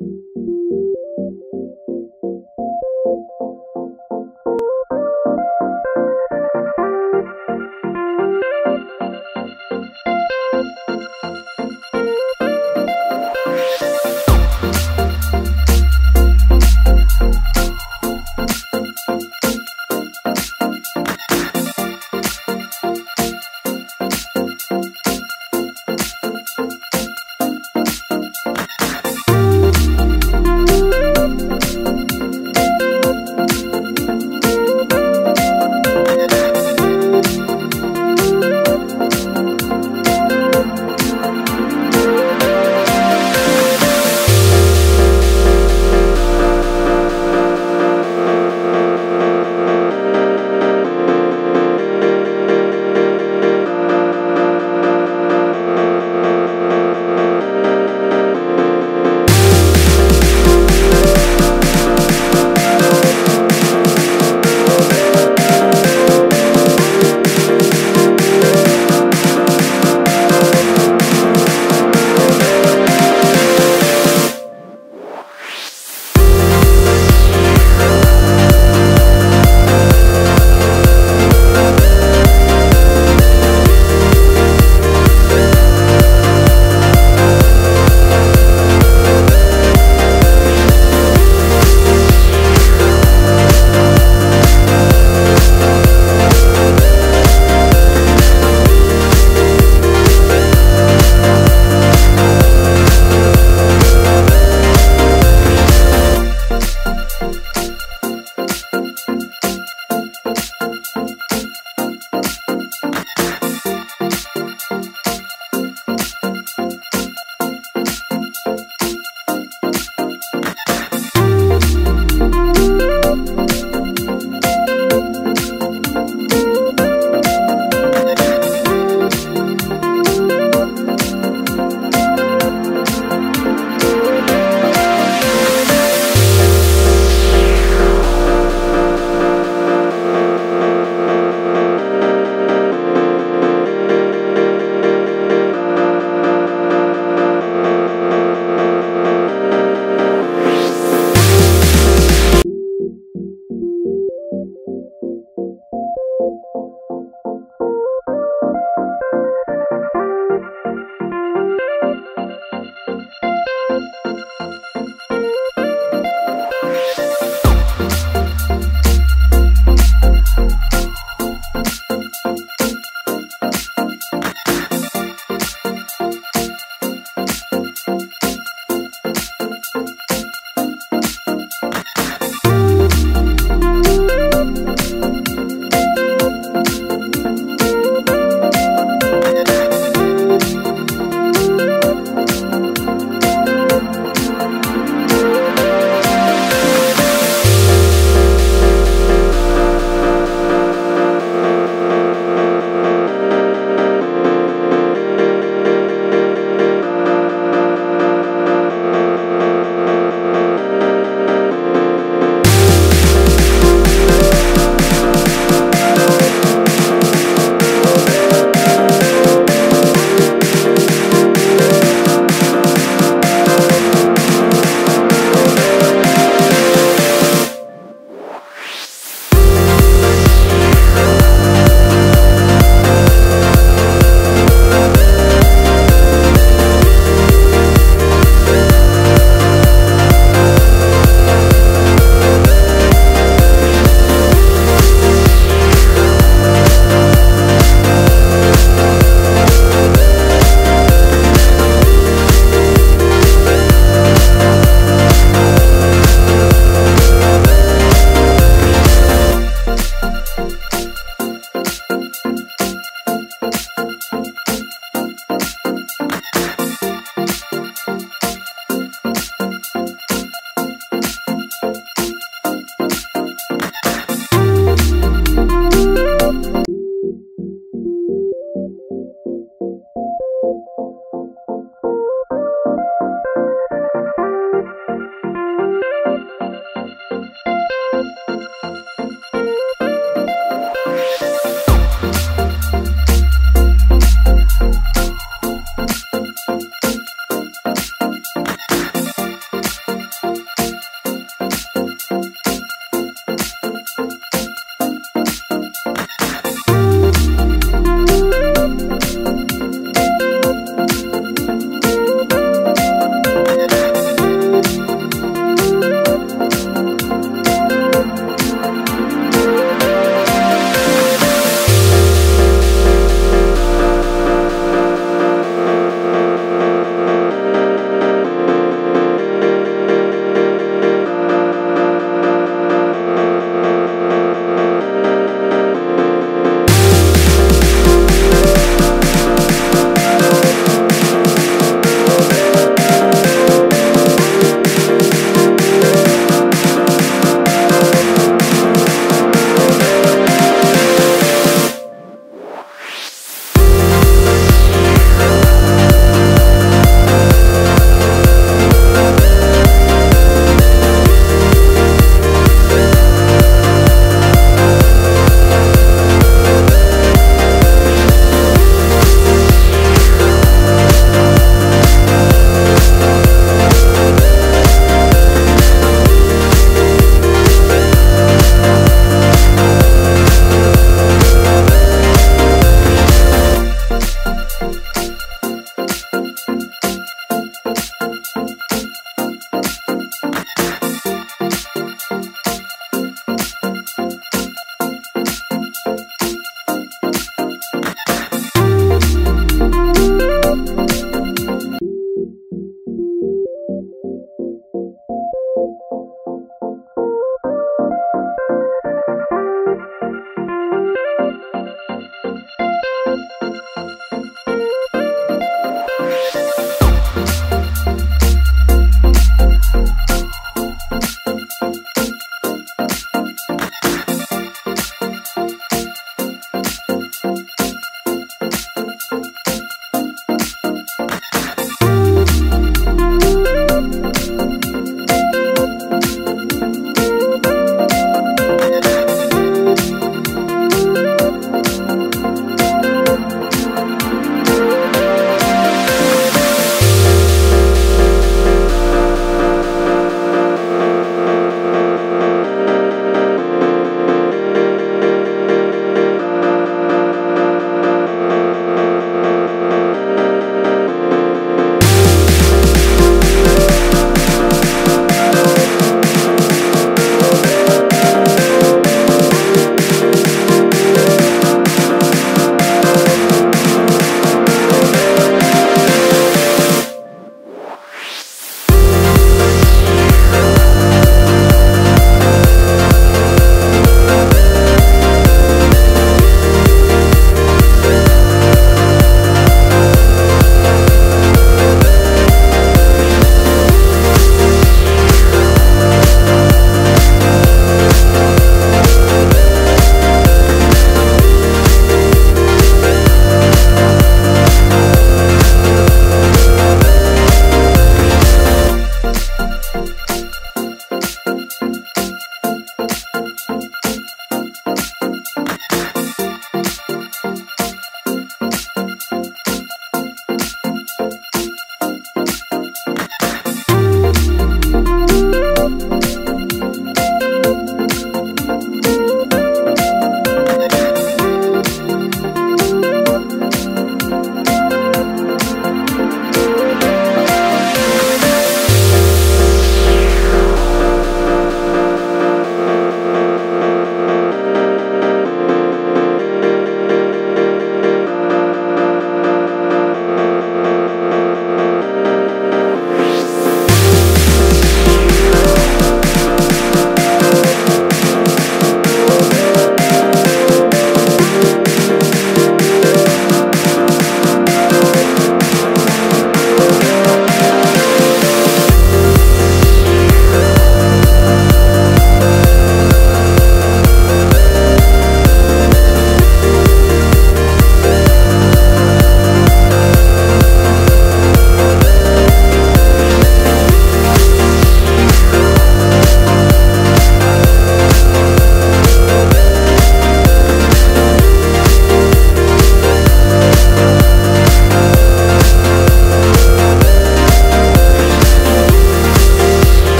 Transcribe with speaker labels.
Speaker 1: you